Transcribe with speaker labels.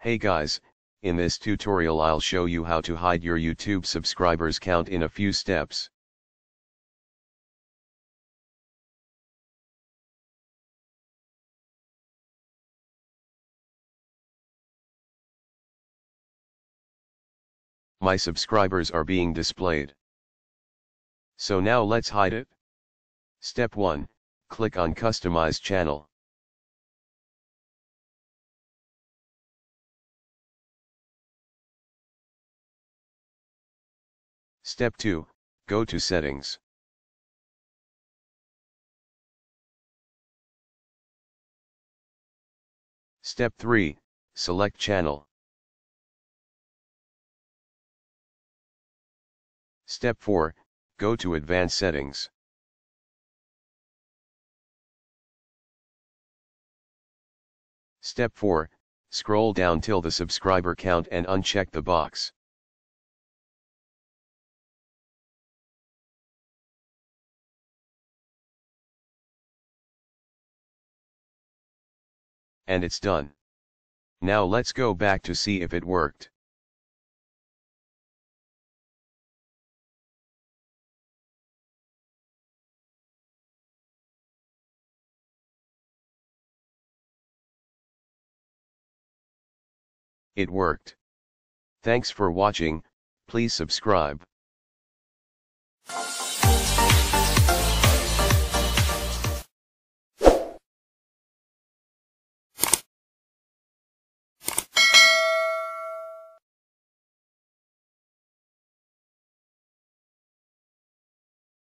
Speaker 1: Hey guys, in this tutorial I'll show you how to hide your YouTube subscribers count in a few steps. My subscribers are being displayed. So now let's hide it. Step 1, click on Customize Channel. Step 2, go to Settings. Step 3, select Channel. Step 4, go to Advanced Settings. Step 4, scroll down till the subscriber count and uncheck the box. And it's done. Now let's go back to see if it worked. It worked. Thanks for watching, please subscribe.